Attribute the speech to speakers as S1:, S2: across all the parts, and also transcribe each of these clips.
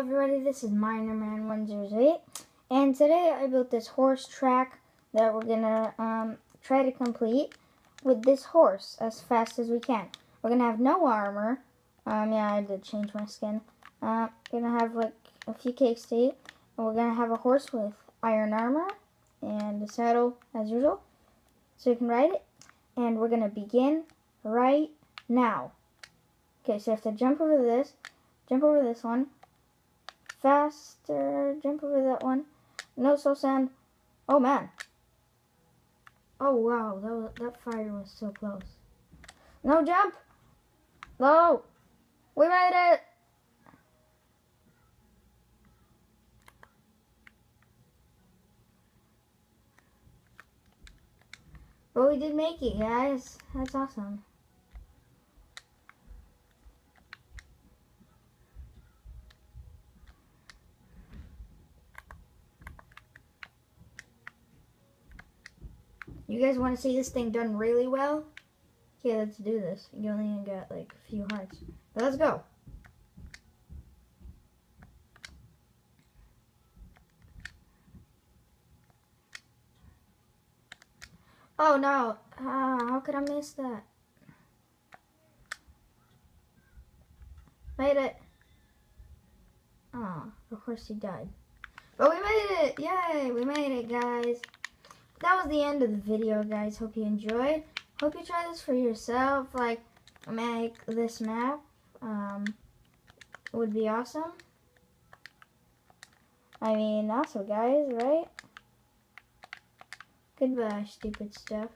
S1: everybody, this is Minerman108 and today I built this horse track that we're gonna um, try to complete with this horse as fast as we can. We're gonna have no armor, um, yeah I did change my skin, uh, gonna have like a few cakes to eat, and we're gonna have a horse with iron armor and a saddle as usual, so you can ride it, and we're gonna begin right now. Okay, so you have to jump over this, jump over this one, faster, jump over that one, no soul sand, oh man, oh wow, that, was, that fire was so close, no jump, no, we made it, but we did make it guys, that's awesome. You guys want to see this thing done really well? Okay, let's do this. You only got like a few hearts. But let's go. Oh no. Ah, how could I miss that? Made it. Oh, of course he died. But we made it! Yay! We made it, guys that was the end of the video, guys. Hope you enjoyed. Hope you try this for yourself. Like, make this map. Um, would be awesome. I mean, also, guys, right? Goodbye, stupid stuff.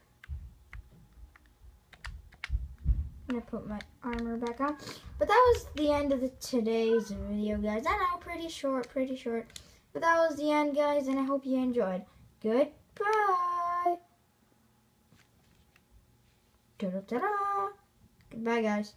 S1: I'm gonna put my armor back on. But that was the end of the today's video, guys. I know, pretty short, pretty short. But that was the end, guys, and I hope you enjoyed. Good. Bye. Ta-da-ta-da. Goodbye, guys.